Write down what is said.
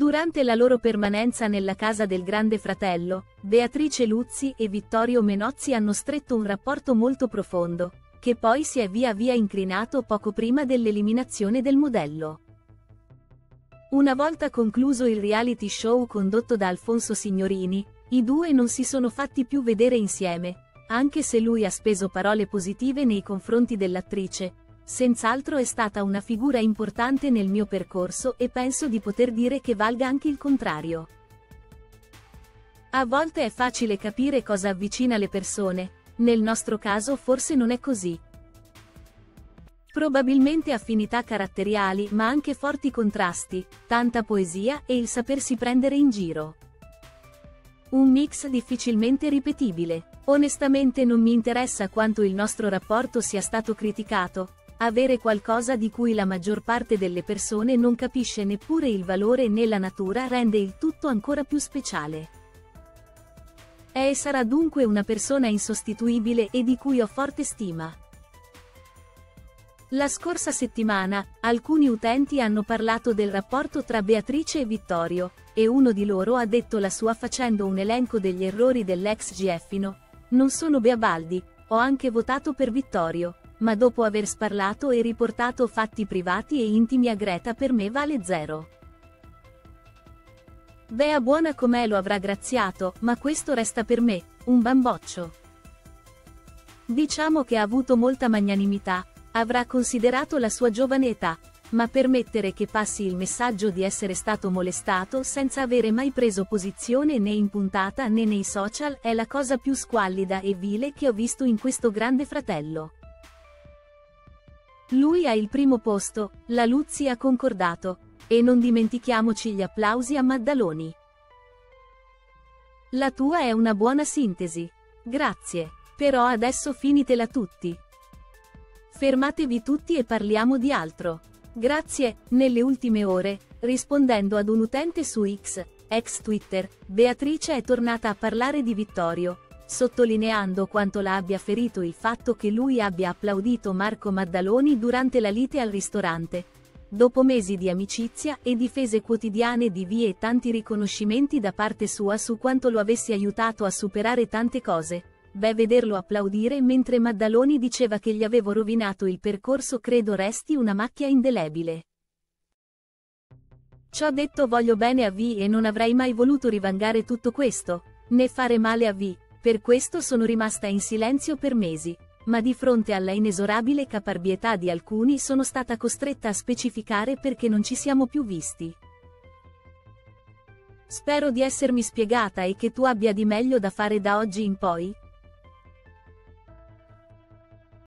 Durante la loro permanenza nella casa del grande fratello, Beatrice Luzzi e Vittorio Menozzi hanno stretto un rapporto molto profondo, che poi si è via via inclinato poco prima dell'eliminazione del modello. Una volta concluso il reality show condotto da Alfonso Signorini, i due non si sono fatti più vedere insieme, anche se lui ha speso parole positive nei confronti dell'attrice, senz'altro è stata una figura importante nel mio percorso e penso di poter dire che valga anche il contrario. A volte è facile capire cosa avvicina le persone, nel nostro caso forse non è così. Probabilmente affinità caratteriali ma anche forti contrasti, tanta poesia e il sapersi prendere in giro. Un mix difficilmente ripetibile. Onestamente non mi interessa quanto il nostro rapporto sia stato criticato, avere qualcosa di cui la maggior parte delle persone non capisce neppure il valore né la natura rende il tutto ancora più speciale. È e sarà dunque una persona insostituibile e di cui ho forte stima. La scorsa settimana, alcuni utenti hanno parlato del rapporto tra Beatrice e Vittorio, e uno di loro ha detto la sua facendo un elenco degli errori dell'ex Gieffino. Non sono Beabaldi, ho anche votato per Vittorio, ma dopo aver sparlato e riportato fatti privati e intimi a Greta per me vale zero. Bea buona com'è lo avrà graziato, ma questo resta per me, un bamboccio. Diciamo che ha avuto molta magnanimità, avrà considerato la sua giovane età, ma permettere che passi il messaggio di essere stato molestato senza avere mai preso posizione né in puntata né nei social è la cosa più squallida e vile che ho visto in questo grande fratello. Lui ha il primo posto, la Luzzi ha concordato, e non dimentichiamoci gli applausi a Maddaloni. La tua è una buona sintesi. Grazie. Però adesso finitela tutti. Fermatevi tutti e parliamo di altro. Grazie, nelle ultime ore, rispondendo ad un utente su X, ex Twitter, Beatrice è tornata a parlare di Vittorio, sottolineando quanto la abbia ferito il fatto che lui abbia applaudito Marco Maddaloni durante la lite al ristorante. Dopo mesi di amicizia e difese quotidiane di vie e tanti riconoscimenti da parte sua su quanto lo avessi aiutato a superare tante cose, beh vederlo applaudire mentre Maddaloni diceva che gli avevo rovinato il percorso credo resti una macchia indelebile. Ciò detto voglio bene a V e non avrei mai voluto rivangare tutto questo, né fare male a V, per questo sono rimasta in silenzio per mesi, ma di fronte alla inesorabile caparbietà di alcuni sono stata costretta a specificare perché non ci siamo più visti. Spero di essermi spiegata e che tu abbia di meglio da fare da oggi in poi,